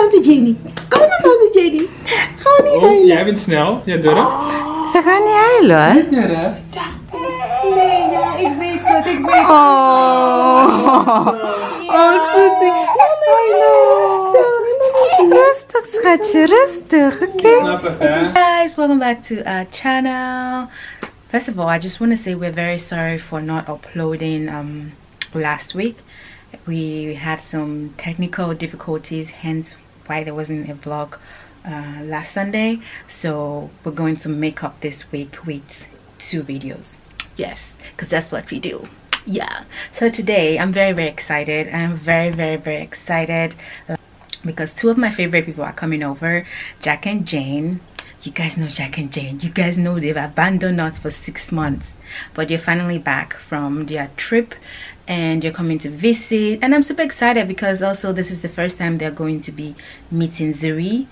tante Jenny. Kom naar tante Jenny. Ga niet Oh, huilen. jij bent snel. Jij durft. Ze gaan niet huilen hoor. Durft. Nee, ja, ik weet het. Ik weet het. Oh. Oh, Tuti. Rustig schatje, rustig, oké? Snap het, hè? guys welcome back to our channel first of all i just want to say we're very sorry for not uploading um last week we had some technical difficulties hence why there wasn't a vlog uh, last sunday. So we're going to make up this week with two videos. Yes because that's what we do. Yeah. So today i'm very very excited. I'm very very very excited because two of my favorite people are coming over jack and jane you guys know jack and jane you guys know they've abandoned us for six months but they're finally back from their trip and they're coming to visit and i'm super excited because also this is the first time they're going to be meeting zuri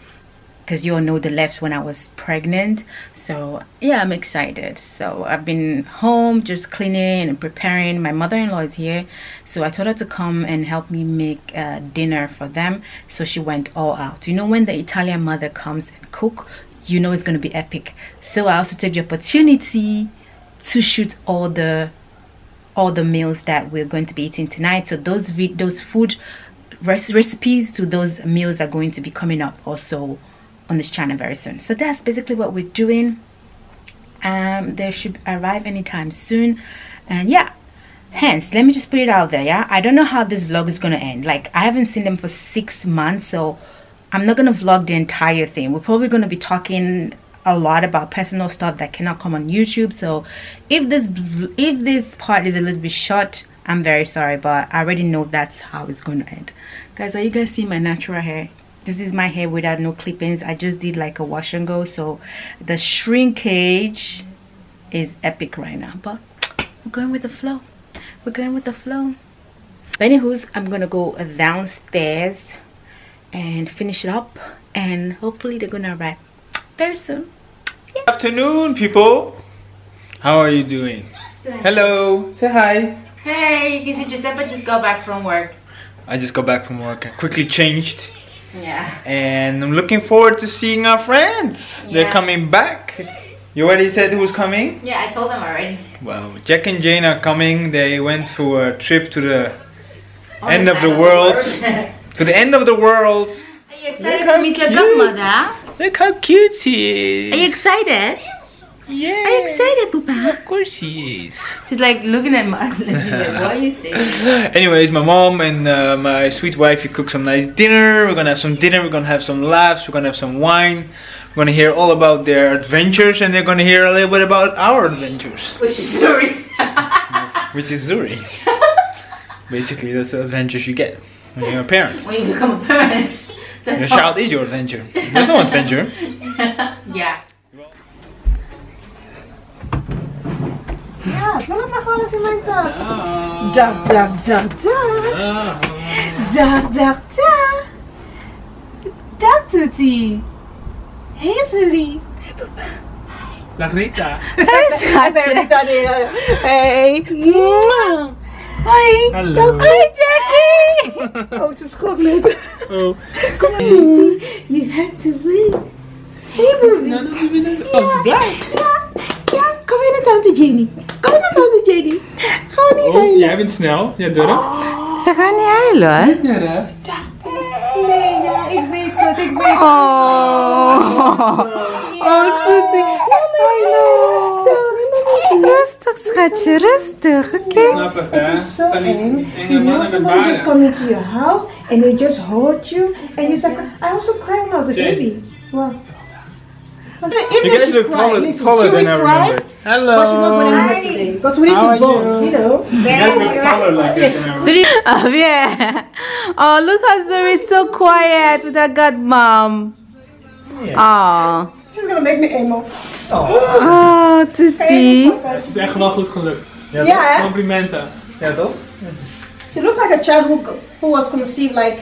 because you all know the left when I was pregnant. So yeah, I'm excited. So I've been home just cleaning and preparing. My mother-in-law is here, so I told her to come and help me make uh, dinner for them. So she went all out. You know when the Italian mother comes and cook, you know it's gonna be epic. So I also took the opportunity to shoot all the all the meals that we're going to be eating tonight. So those those food recipes to those meals are going to be coming up also on this channel very soon. So that's basically what we're doing. Um, they should arrive anytime soon, and yeah. Hence, let me just put it out there. Yeah, I don't know how this vlog is gonna end. Like I haven't seen them for six months, so I'm not gonna vlog the entire thing. We're probably gonna be talking a lot about personal stuff that cannot come on YouTube. So if this if this part is a little bit short, I'm very sorry, but I already know that's how it's going to end. Guys, are you guys seeing my natural hair? This is my hair without no clippings. I just did like a wash and go, so the shrinkage is epic right now. But we're going with the flow. We're going with the flow. But anywho's, I'm gonna go downstairs and finish it up, and hopefully they're gonna arrive very soon. Good afternoon, people. How are you doing? Hello. Say hi. Hey, you see Giuseppe just got back from work. I just got back from work. I quickly changed. Yeah. And I'm looking forward to seeing our friends. They're coming back. You already said who's coming? Yeah, I told them already. Well, Jack and Jane are coming. They went for a trip to the On end of the side world. To the end of the world. Are you excited Look to meet your cute. godmother? Look how cute she is. Are you excited? Yeah. Are you excited, Poopa? Of course she is. She's like looking at us like, what are you saying? Anyways, my mom and uh, my sweet wife you cook some nice dinner. We're gonna have some dinner. We're gonna have some laughs. We're gonna have some wine. We're gonna hear all about their adventures, and they're gonna hear a little bit about our adventures, Which is Zuri. which is Zuri. Basically, that's the adventures you get when you're a parent. when you become a parent. Your That's all. child is your adventure. There's no adventure. Yeah. Ja, laat maar alles in mijn tas. Dag, dag, dag, dag. Dag, dag, dag. Dag, Tuti. Hey, Zuri. Dag Rita. Hij zei niet aan die, eh, Hey. Hoi. Hallo. Hoi, Jackie. Oh, ze schrok net. Oh. Kom maar, Tuti. You have to win. Hey, baby. Nou, dat is net als blij. Ja, ja, kom hier naar tante Jenny. Kom naar tante Jenny. Ga niet Oh, huilen. jij bent snel. Jij durft. Ze gaan niet huilen hoor. Durft. Nee, ja, ik weet het, ik weet het. Oh. Oh, Tuti. Rustig schatje, rustig, oké? Snap het, hè? It is so Zijn eng. You know, mannen someone just baarden. come into your house and they just hold you and you start. I also cried when I was a baby. Well, You guys look taller, taller than I remember. Hello. But she's not going anywhere today because we need How to are bond, you? you know. You guys look taller like that than I remember. Oh yeah. Oh look how Zuri's so quiet with her godmom. Oh. She's gonna make me emo. Oh, Tuti. Het is echt wel goed gelukt. Ja, hè? Complimenten. Ja, toch? She looked like a child who, who was conceived like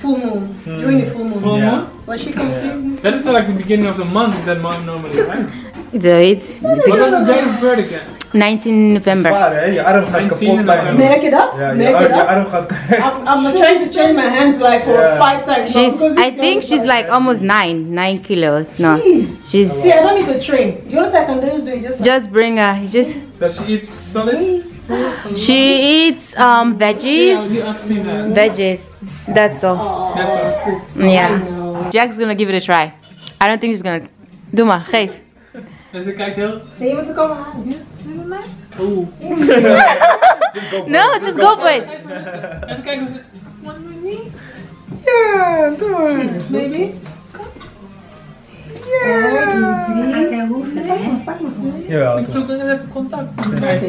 full moon during the full moon. Full Yeah. moon? Was she conceived? That is like the beginning of the month, is that month normally, right? Doe het. What was the date of birth again? 19 November. Zwaar hè, je arm 19 kapot bijna. november. Merk je dat? Merk je dat? I'm, I'm trying to change my hands like for Yeah. five times. She's, because I think she's like- like almost nine, nine kilos. No, Jeez. she's See, I don't need to train. You know what I can do is do it just like just bring her. you Just Does she eat solid? she eats um veggies, I've seen that. veggies. That's all. That's all. Yeah. Jack's gonna give it a try. I don't think she's gonna. Doe maar, geef. Dus ze kijkt heel... Nee, je moet er komen halen. Oeh. No, just go for it. Even kijken of ze... One with me? Ja, doe maar. Jesus, baby. Gaat hij hoeven, hè? Jawel, Ik doe. zoek net even contact. met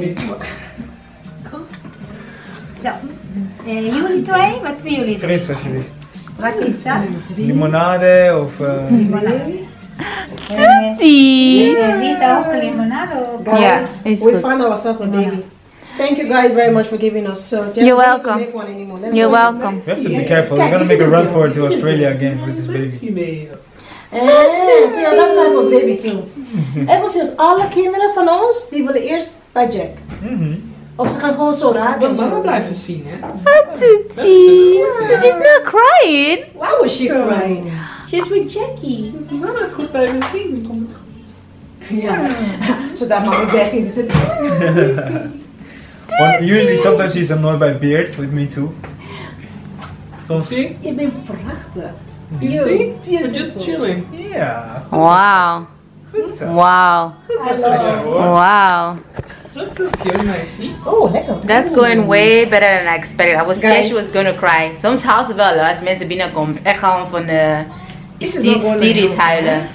Zo. Eh, jullie twee, wat willen jullie drinken? Fris alsjeblieft. Wat is dat? Limonade of... eh, Limonade. En, Tea. Rita ook limonade of... Guys, Yeah, it's we good. found ourselves a baby. Thank you guys very much for giving us. So, You're welcome. To make one anymore. You're welcome. You have to be careful. We're gonna make a run for it to Australia again with this baby. Female. Eh, so you're that type of baby too. Even sinds alle kinderen van ons, die willen eerst bij Jack. Mhm. Of ze gaan gewoon zo raar Wil doen. mama zo. blijven zien, hè? Tea. She's not crying. Why was she crying? She's with Jackie. Mama goed blijven zien. dan komt het goed. Ja. Zodat mama weg is. is het- Well, usually, sometimes he's annoyed by beards, with me too. Soms, See? Je bent prachtig. You see? We're just chilling. yeah. Wow. Wow. Wow. That's so cute, nice. See? Oh, lekker. That's going way better than I expected. I was scared she was going to cry. Soms houdt ze wel, als mensen binnenkomt. Echt gewoon van de This is not going to styries help. huilen.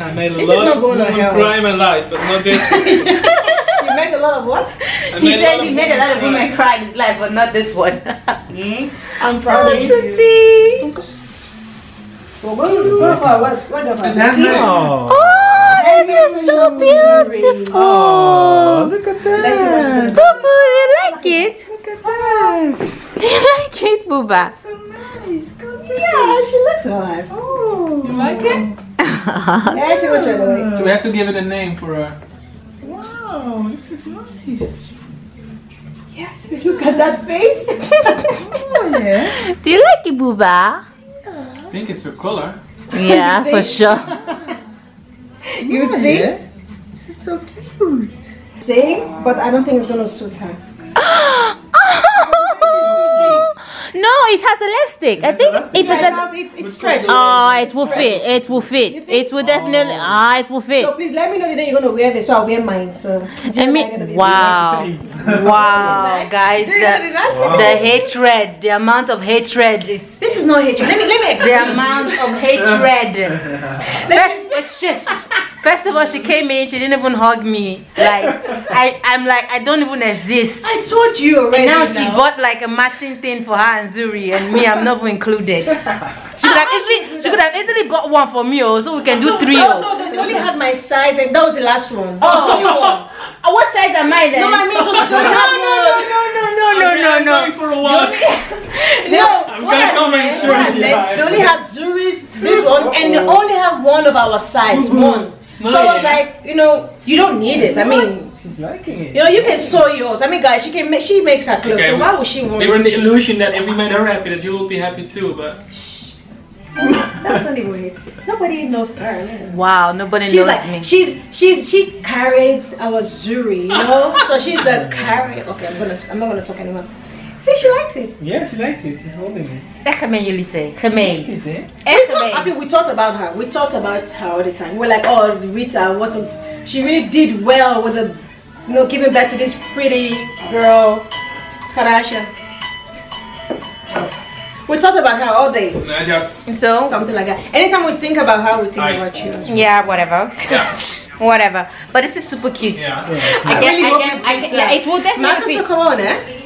I made a This is lot not of going to women help. cry in my life, but not this. You made a lot of what? I He made said he made a lot of cry. women cry in his life, but not this one. Hmm? I'm proud of you. Tootsie. Well, what, what the It's fuck? handmade. Oh. This is so beautiful. Oh, look at that. Let's see what she can do. Boo boo, you like it? Look at that. Do you like it, Booba? So nice. Go Yeah, she looks alive. Oh. You like it? Yeah, she will try to wait. So we have to give it a name for her. Wow, this is nice. Yes, look at that face. Oh, yeah. Do you like it, Booba? I think it's her color. Yeah, for sure. you Oh, think? yeah. This is so cute. Same, but I don't think it's gonna suit her. no, it has elastic. I think if it's a, it's, it's stretched. oh, it will fit. It will fit. It will definitely. Ah, it will fit. So please let me know the day you're gonna wear this, so I'll wear mine. So I mean, wow, wow, guys, Do you know the the, last the hatred, the amount of hatred is This is not hatred. Let me let me explain. the amount of hatred. First, she- first of all, she came in, she didn't even hug me. Like, I, I'm like, I don't even exist. I told you already. And now she bought like a matching thing for her and Zuri, and me, I'm not even included. She could have easily, she could have easily bought one for me, oh, so we can do three. Oh Oh, no, they they only had my size, and that was the last one. Oh. That's the only. Uh, what size am I then? No, I mean, those, they only had one. no, no, no, no, I'm no, going no. for a walk. No, I'm gonna come and meant- show what I you. said, they only had Zuri's, this one, and they only have one of our size, one. So I was like, you know, you don't need it. I mean, She's liking it. you know, you can sew yours. I mean, guys, she can make, she makes her clothes. Okay, so why would she want? We were in the illusion that if we made her happy, that you will be happy too. But That's not even it. Nobody knows her. yeah. Wow, nobody She's knows like me. she's she's she carried our Zuri, you know. so she's a carry. Okay, I'm gonna I'm not gonna talk anymore. See, she likes it. Yeah, she likes it. She's holding it. Is echt gemeen jullie twee. Gemeen. Like it? Echt We eh, talk, I gemeen. we talked about her. We talked about her all the time. We're like, oh, Rita, what? A, she really did well with the, you know, giving back to this pretty girl, Karasha. We talked about her all day. So, Something like that. Anytime we think about her, we think Aye. about you. well. yeah, whatever. Yeah. whatever. But this is super cute. Yeah. I really can, hope I can, it I can, yeah, it will Magnus definitely will fit. come on, eh?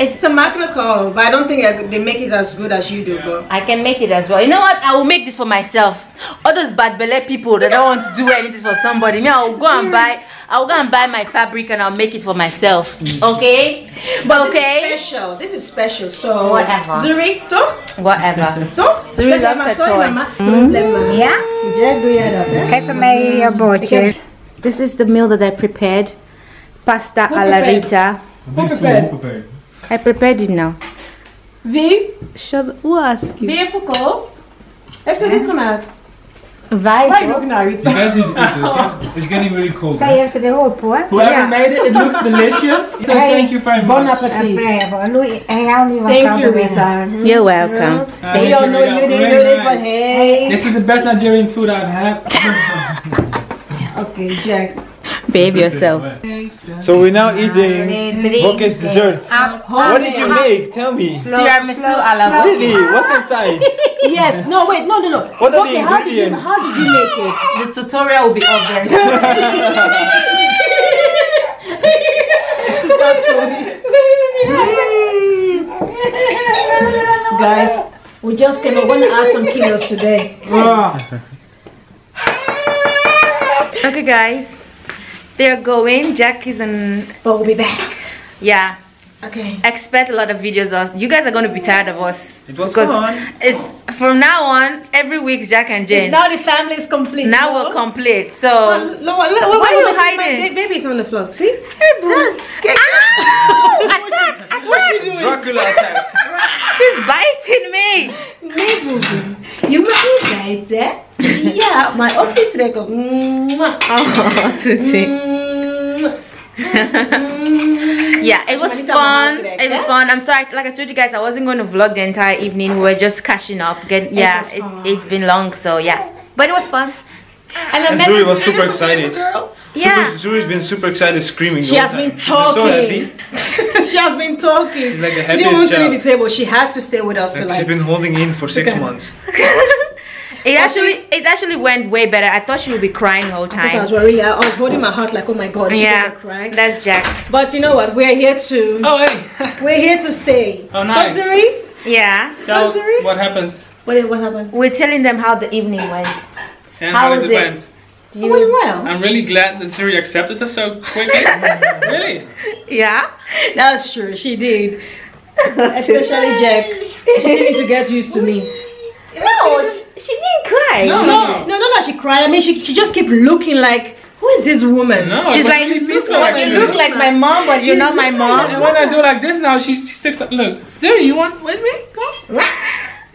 It's a Magnus call, but I don't think I- they make it as good as you do, bro. I can make it as well. You know what? I will make this for myself. All those bad belly people that don't want to do anything for somebody. Me, I will go and buy. I will go and buy my fabric and I'll make it for myself. Okay? But okay. this is special. This is special. So Whatever. Zuri, toch? Whatever. Toch? Zuri Zeg loves maar, her toy. mama. Problema. Ja? Jack, doe jij dat, hè? Geef mij je bootje. This is the meal that I prepared. pasta Who alla prepared? Rita. Who prepared? I prepared it now. Wie? Shut who asked you? Wie heeft gekookt? Heeft u dit gemaakt? Vai. Waar ook naar Rita? guys need to eat it. It's getting really cold. Sta je even erop hoor. Whoever Yeah. made it, it looks delicious. So Hey, thank you very Bon much. appetit. Bravo. Lui, hij houdt niet van Thank you, dingen. Rita. You're welcome. Uh, We all know you didn't do this, but hey. This is the best Nigerian food I've had. Okay, Jack. Behave yourself. So we're now eating Drie. Bokke's dessert. What did you make? Tell me. Tiramisu alla Really? What's inside? Yes. No, wait. No, no, no. What are the okay, how did you ingredients? how did you make it? The tutorial will be up very soon. Guys, we just came. We're going to add some kilos today. Ah, okay, guys. They're going. Jack is in. But we'll be back. Yeah. Okay. Expect a lot of videos. Of us. You guys are going to be tired of us. It was because fun. it's from now on. Every week, Jack and Jane. Now the family is complete. Now no? we're complete. So. look, look, look, Why are you look, my hiding? ba- baby's on the floor. See? Hey, boo. Ah! Ow! Attack! Attack! Dracula attack. She's biting me. Nee, boebie. Je mag niet bijten. Ja, maar ook niet trekken. Mwah. Oh, Tutti. Mwah. Yeah, it was fun. It was fun. I'm sorry, like I told you guys, I wasn't going to vlog the entire evening. We were just catching up. Get, yeah, was it, it's been long, so yeah. But it was fun. And And met Zuri was super excited. girl. Yeah. Super, Zuri's been super excited, screaming. She the has whole been time. She's so happy. talking. she has been talking. She's like the she didn't want happiest to leave the table. She had to stay with us. To Like, like, she's been holding in for six Okay. months. It actually it actually went way better. I thought she would be crying the whole I was time. worried. I was holding my heart like, oh my god, she's Yeah, gonna cry. that's Jack. But you know what? We're here to. oh hey. We're here to stay. Oh, nice. Come, Zuri? Yeah. Tell Zuri? what happens. What, what happened? We're telling them how the evening went. And How how, was it it? went. Do Oh, well. I'm really glad that Zuri accepted us so quickly. really? Yeah. That's true. She did. Especially Jack. She still needs to get used to me. No, she, she didn't cry. No, No, no, no, no. She cried. I mean, she, she just kept looking like, who is this woman? No, She's it like, really you peaceful look, actually. you look like my mom, but you're not my mom. And mom. when I do like this now, she, she sticks up. Look, Zuri, you want with me? Go.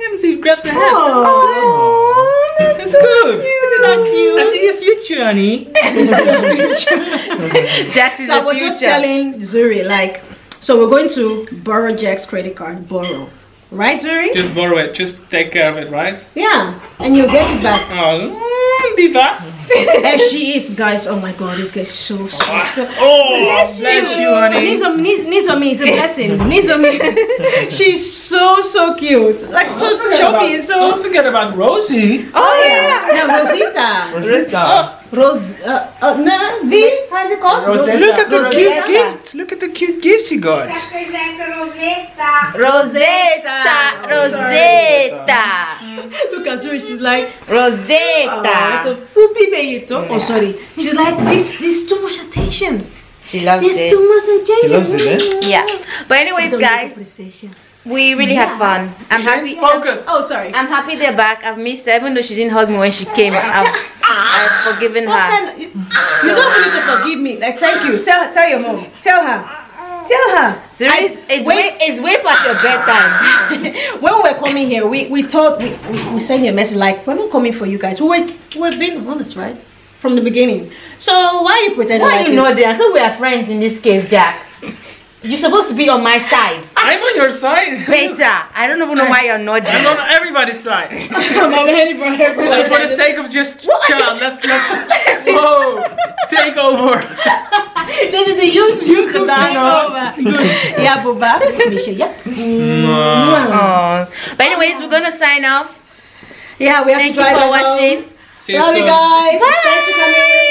And she grabs the hand. Oh, oh It's good. isn't that cute? I see your future, honey. Jax is So I the was just telling Zuri, like, so we're going to borrow Jack's credit card. Borrow. Right, Zuri? Just borrow it. Just take care of it, right? Yeah. And you'll get it back. Oh, mm, Diva. and she is, guys, oh my god, this guy's so sweet. So, Oh, bless you, you honey. Nizomi, Nizomi is a blessing. Nizomi, she's so, so cute. Like, so chubby, Don't forget about Rosie. Oh, oh yeah. No, Rosita. Rosetta. Oh, Rose, uh, uh, no, V, how is it called? Rosetta. Look at the Rosetta. cute gift. Look at the cute gift she got. Rosetta, Rosetta, Rosetta. Look at her, she's like, Rosetta. oh, poopy baby. Oh, sorry. She's like, this, this too much attention. She loves This it. too much attention. She loves it, eh? Yeah. But anyways, guys, appreciation. We really had fun. I'm happy. Focus. Oh, sorry. I'm happy they're back. I've missed her, even though she didn't hug me when she came. I've, I've forgiven What her. kind- you don't need to forgive me. Like, thank you. Tell tell your mom. Tell her. Tell her. Serious? It's way, it's way past your bedtime. when we were coming here, we, we thought we, we, we sent you a message like we're not coming for you guys. We were we were being honest, right? From the beginning. So why are you pretending Why like you know this? that? I thought we are friends in this case, Jack. You're supposed to be on my side. I'm on your side. Beta. I don't even know why you're nodding. I'm on everybody's side. I'm ready for everybody. But for the sake of just child, let's let's whoa take over. this is the YouTube YouTube Banana. takeover. yeah, Buba. Misha, yeah. Oh. But anyways, we're gonna sign off. Yeah, we have Thank to you drive for back home. watching. See you Love you soon. guys. Thanks for coming.